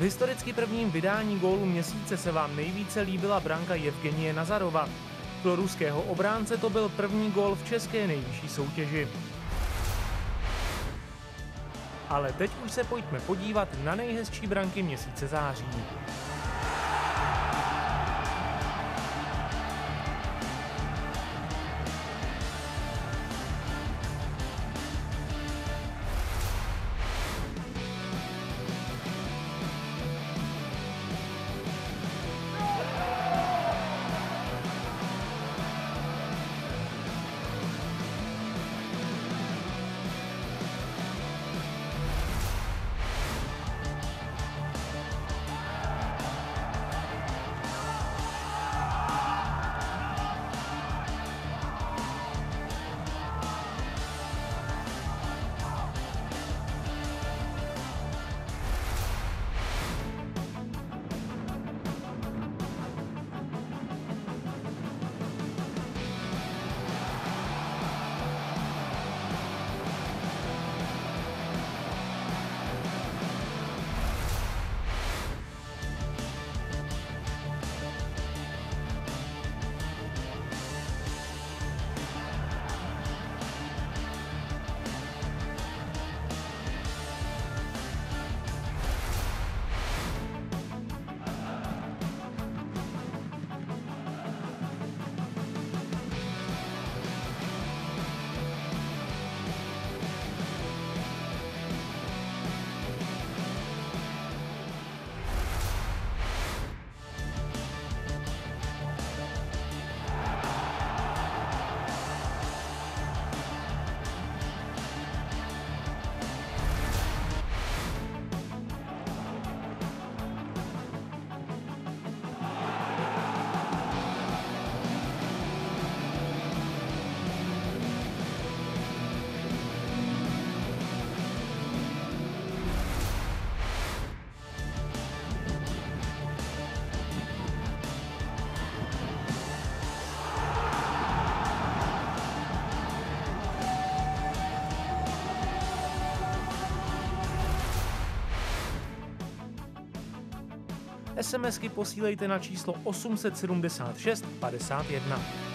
V historicky prvním vydání gólu měsíce se vám nejvíce líbila branka Evgenie Nazarova. Pro ruského obránce to byl první gól v české nejvyšší soutěži. Ale teď už se pojďme podívat na nejhezčí branky měsíce září. SMSky posílejte na číslo 876 51.